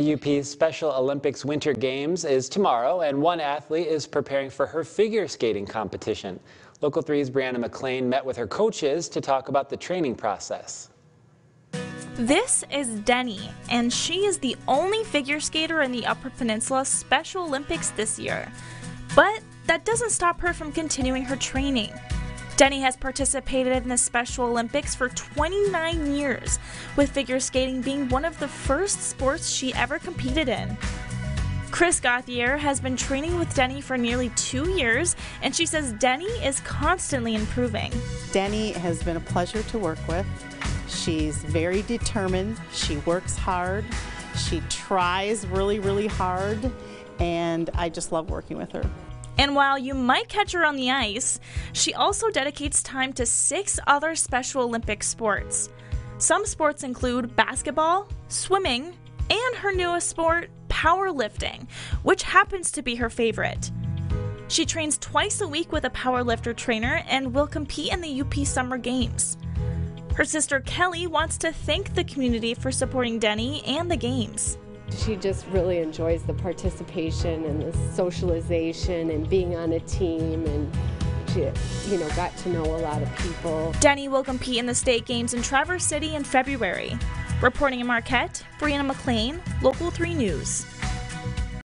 UP's Special Olympics Winter Games is tomorrow, and one athlete is preparing for her figure skating competition. Local 3's Brianna McLean met with her coaches to talk about the training process. This is Denny, and she is the only figure skater in the Upper Peninsula Special Olympics this year. But that doesn't stop her from continuing her training. Denny has participated in the Special Olympics for 29 years, with figure skating being one of the first sports she ever competed in. Chris Gauthier has been training with Denny for nearly two years, and she says Denny is constantly improving. Denny has been a pleasure to work with. She's very determined, she works hard, she tries really, really hard, and I just love working with her. And while you might catch her on the ice, she also dedicates time to six other Special Olympic sports. Some sports include basketball, swimming, and her newest sport, powerlifting, which happens to be her favorite. She trains twice a week with a powerlifter trainer and will compete in the UP Summer Games. Her sister Kelly wants to thank the community for supporting Denny and the games. She just really enjoys the participation and the socialization and being on a team and she, you know, got to know a lot of people. Denny will compete in the state games in Traverse City in February. Reporting in Marquette, Brianna McLean, Local 3 News.